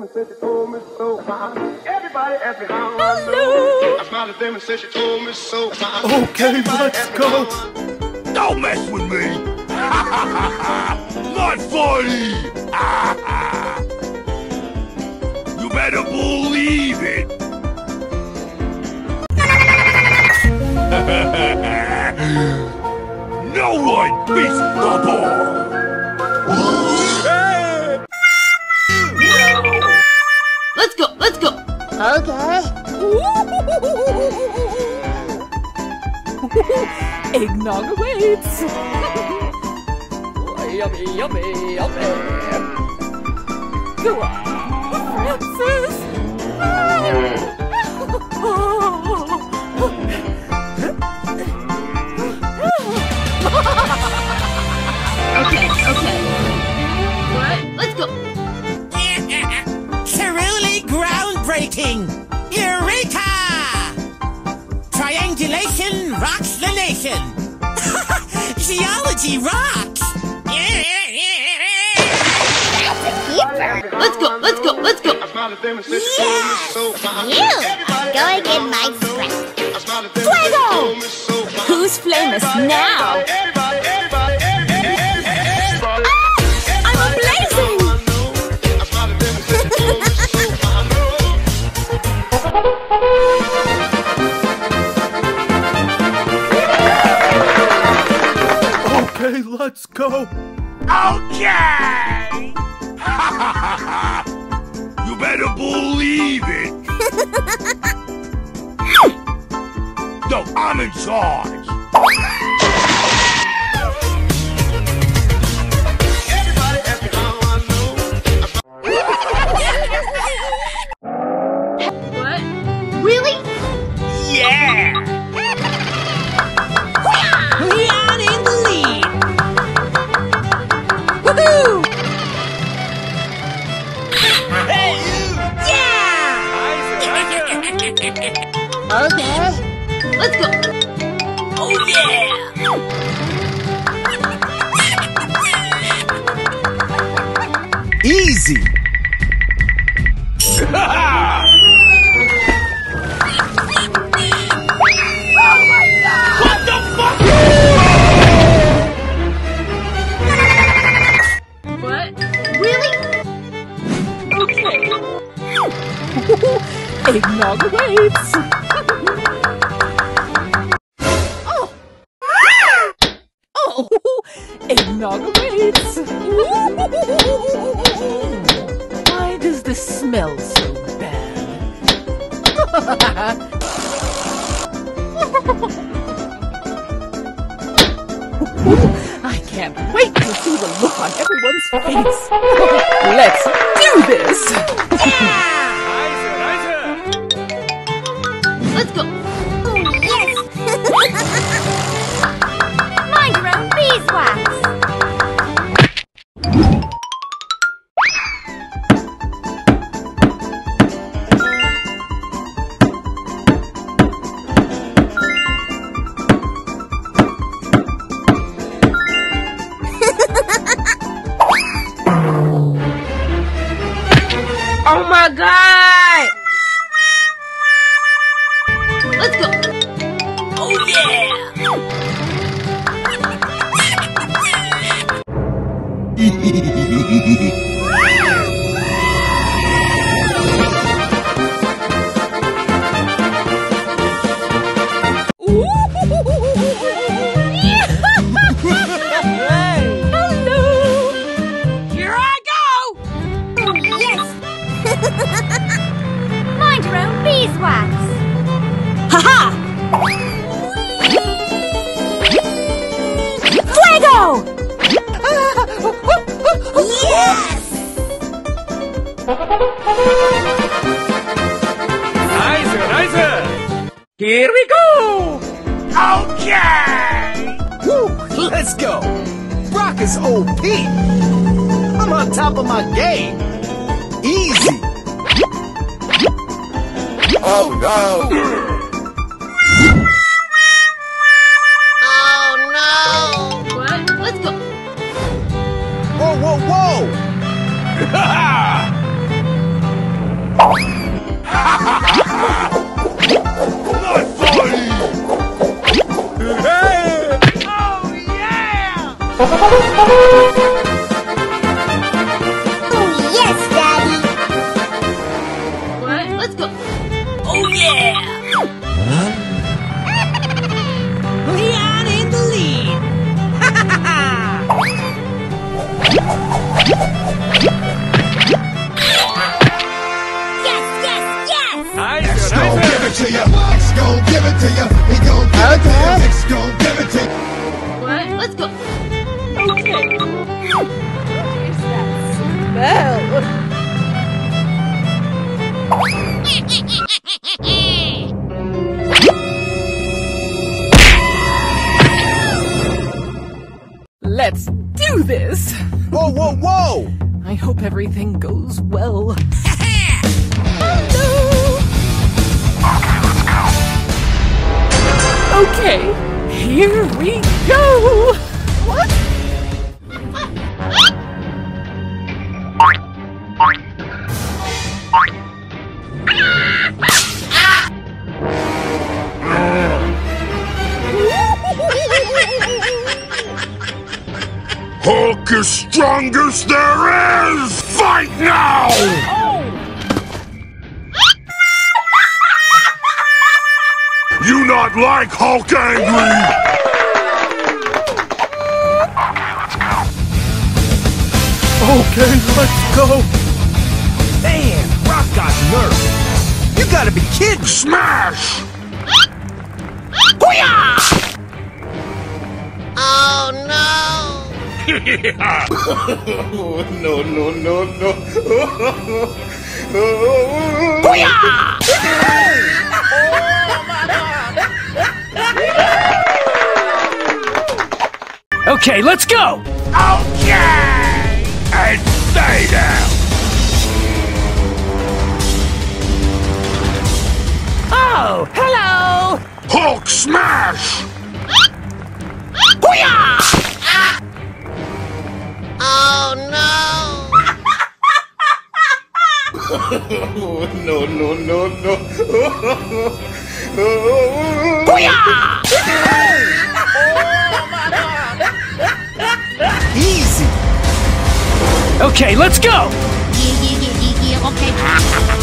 them and said she told me so. Everybody asked me how I know. I smiled at them and said she told me so. Okay, let's go. Don't mess with me! Not funny! you better believe it! no one beats the ball! Eggnog awaits. yummy, yummy, yummy. Go on, Francis. Geology rocks! Let's go, let's go, let's go. I smiled at them and said she told me so. You are going in my strength. I smiled at them and Fuego! told me so. Who's famous now? Okay, let's go. Okay! you better believe it! no, I'm in charge! Easy. What? What? Really? Eggnog awaits. oh. Oh, eggnog awaits. Why does this smell so bad? I can't wait to see the look on everyone's face. Let's do this. Yeah! Let's go. Oh my god! Haha! Fuego! yes! Here we go! Okay! Woo, let's go. Brock is OP. I'm on top of my game. Easy. Oh no! you it to you. Gon' give it to you. He gon' give okay. it to you. Gon' give it to you. What? Let's go. Okay. That smell. Let's do this! Whoa, whoa, whoa! I hope everything goes well. oh, no. We go! What? Hulk is strongest there is! Fight now! Oh. You not like Hulk angry? Okay, let's go. Man, Rock got nerfed. You gotta be kidding. Smash! Oh no! no, no, no, no. Okay, let's go! Okay! And stay down! Oh, hello! Hulk smash! Oh no! no, no, no, no. Okay, let's go! Yeah, yeah, yeah, okay.